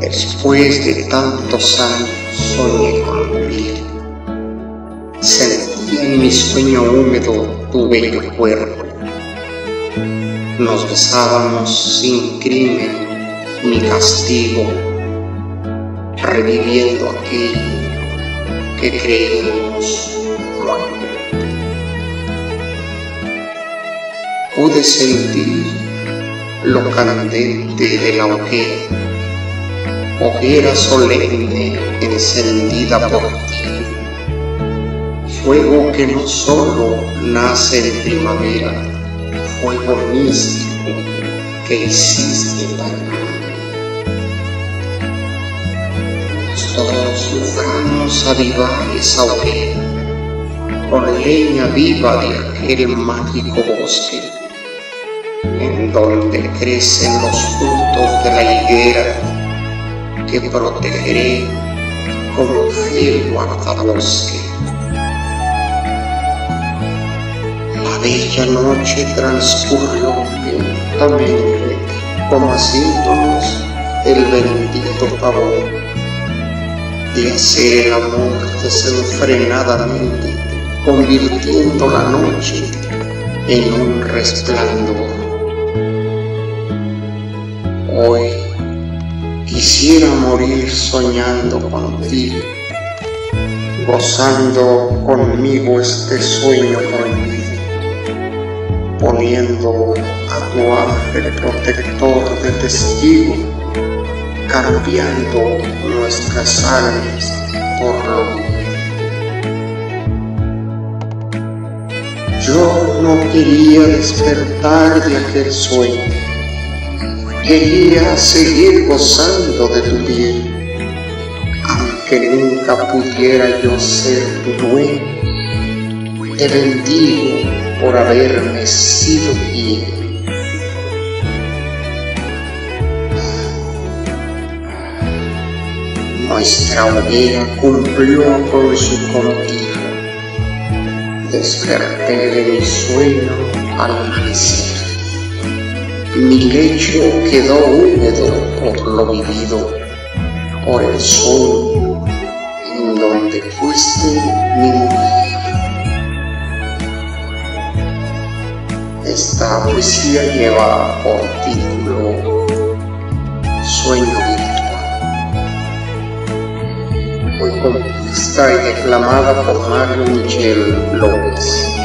Después de tantos años soñé contigo. Sentí en mi sueño húmedo tu bello cuerpo. Nos besábamos sin crimen ni castigo, reviviendo aquello que creíamos Pude sentir lo candente de la hoguera hoguera solemne encendida por ti. Fuego que no solo nace en primavera, fuego místico que hiciste para mí. Todos logramos avivar esa hoguera con leña viva de aquel mágico bosque en donde crecen los frutos de la higuera que protegeré como fiel guardabosque. La bella noche transcurrió lentamente, como haciéndonos el bendito favor de hacer el amor desenfrenadamente, convirtiendo la noche en un resplandor. Hoy Quisiera morir soñando contigo, gozando conmigo este sueño prohibido, poniendo a tu ángel protector de testigo, cambiando nuestras almas por lo Yo no quería despertar de aquel sueño quería seguir gozando de tu piel, aunque nunca pudiera yo ser tu dueño. Te bendigo por haberme sido fiel. Nuestra hoguera cumplió con su cometido. Desperté de mi sueño al amanecer mi lecho quedó húmedo por lo vivido, por el sol en donde fuiste mi mujer. Esta poesía lleva por título Sueño virtual. Fue compuesta y declamada por Mario Michel López.